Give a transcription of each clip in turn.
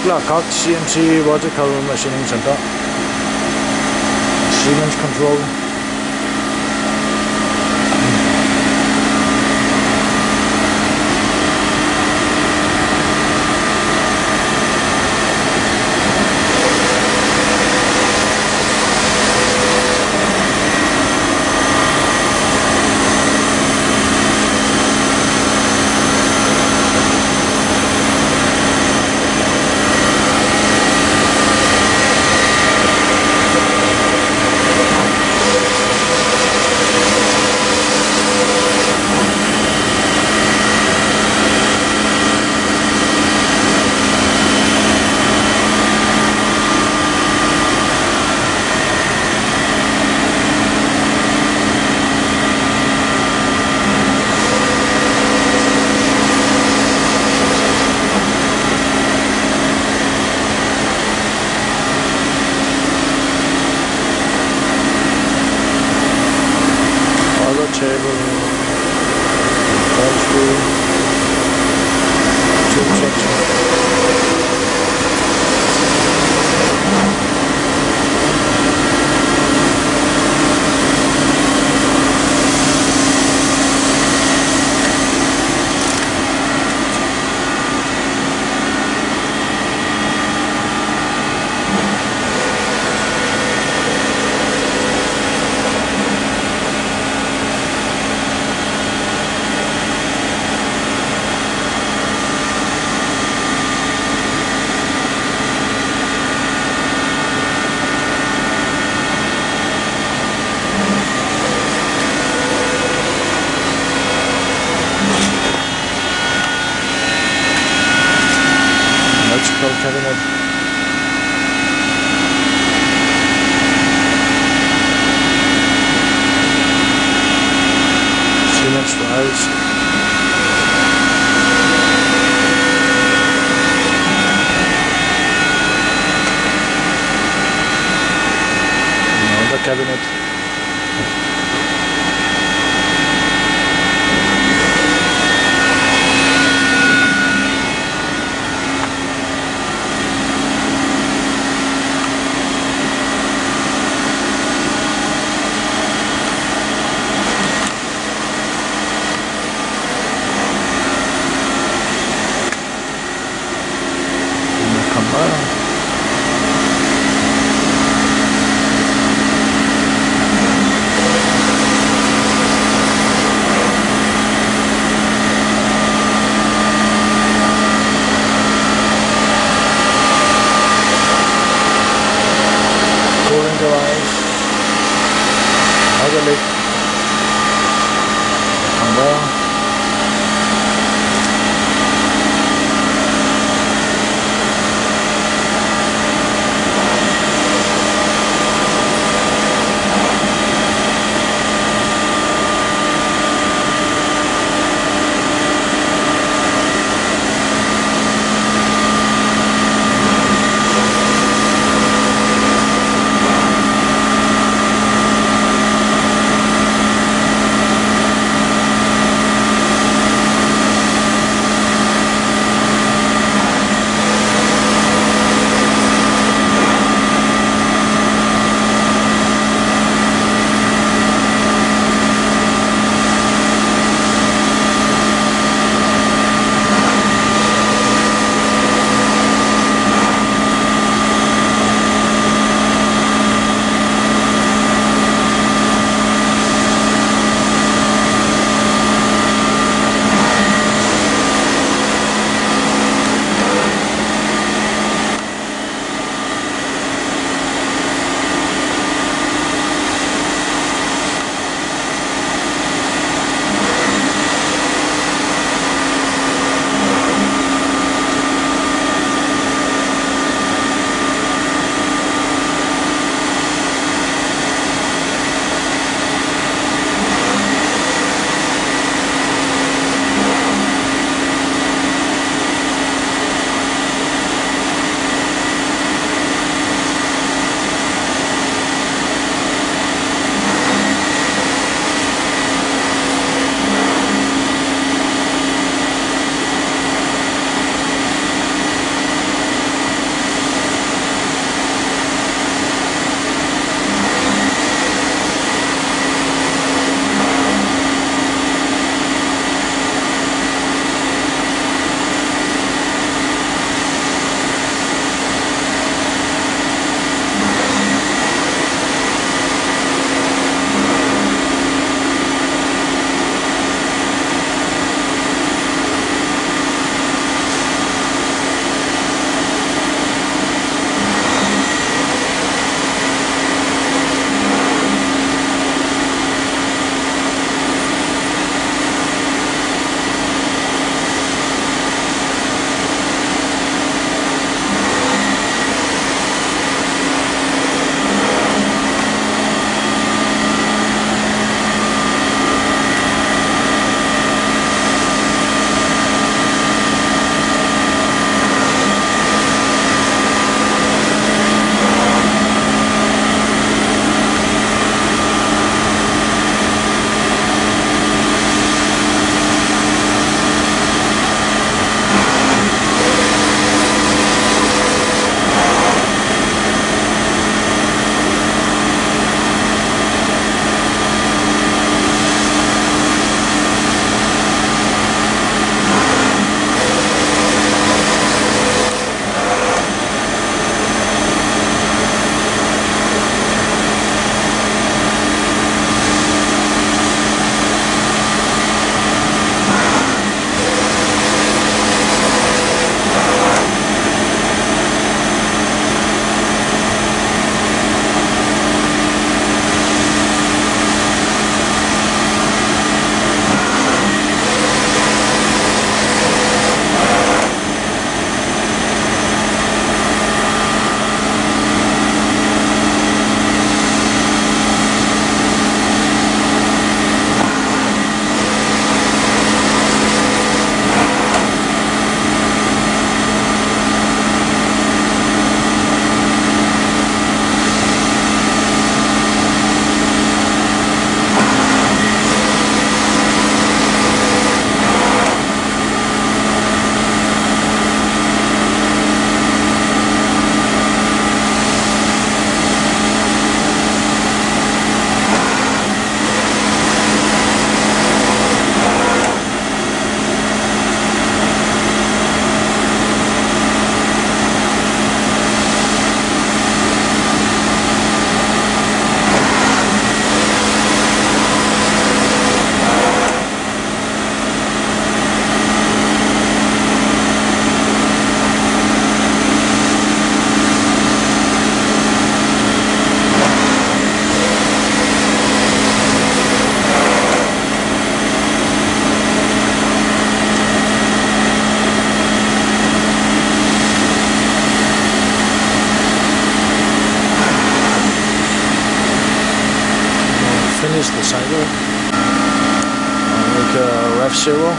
Cycler, CAC, CNC, Water Machining Center, Siemens Control. Siemens files. Another cabinet. Device. Other cycle. Og vi a RAV Zero.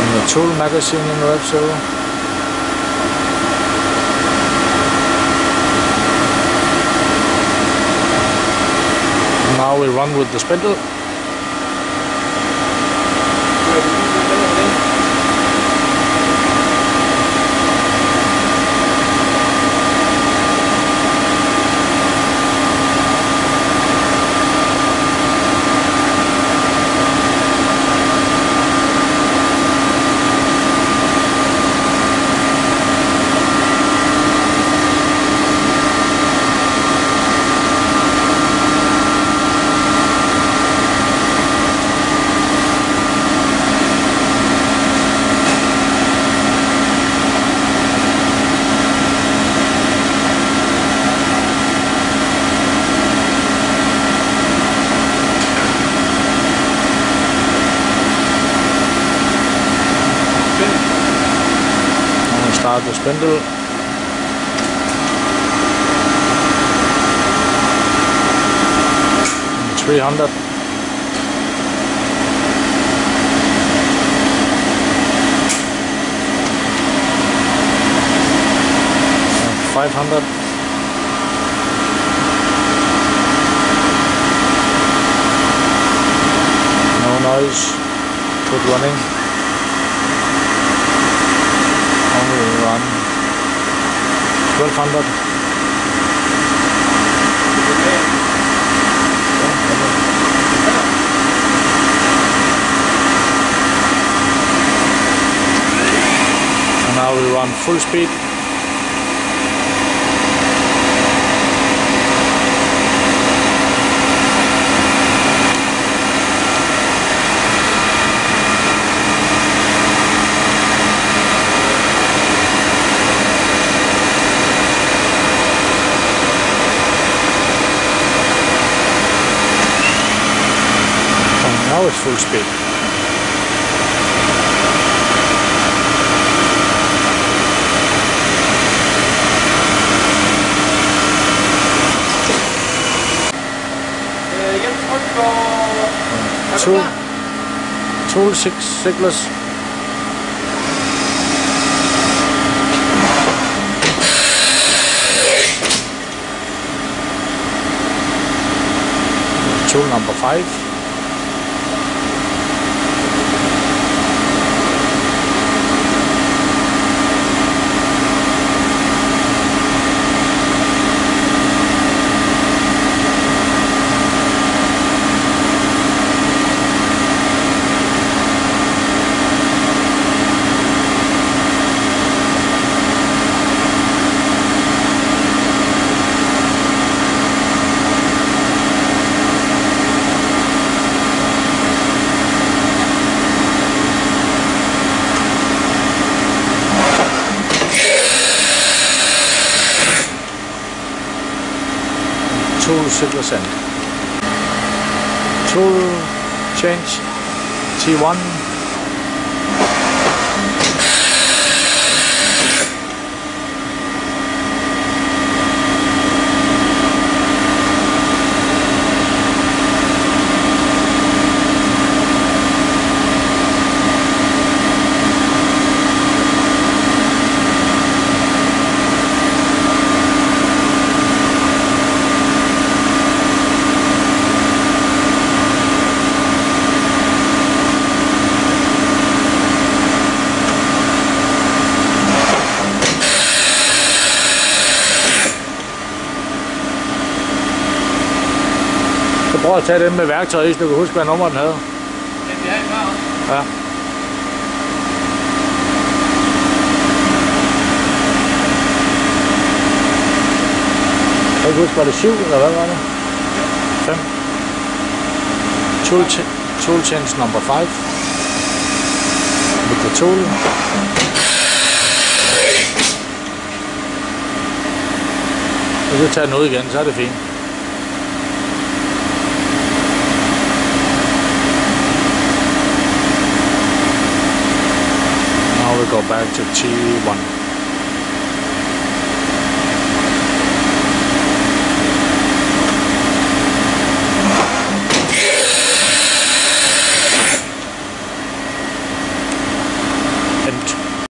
And the tool magazine in Zero. Now we run with the spindle. And we start the spindle. Three hundred. Five hundred. No noise. Good running. 1200 and now we run full speed. Full speed. Jens, tryk på... Du Tool, klar? tool six siglers. Tool number five. Tool silver sand. Tool change T1 Så prøv at tage den med værktøjet i, så du kan huske, hvad nummer den havde. Den vi havde før Ja. Jeg kan ikke huske, var det 7 eller hvad var det? 5. Tool, tool change number 5. Victor Tool. Og så tager den ud igen, så er det fint. Go back to T1.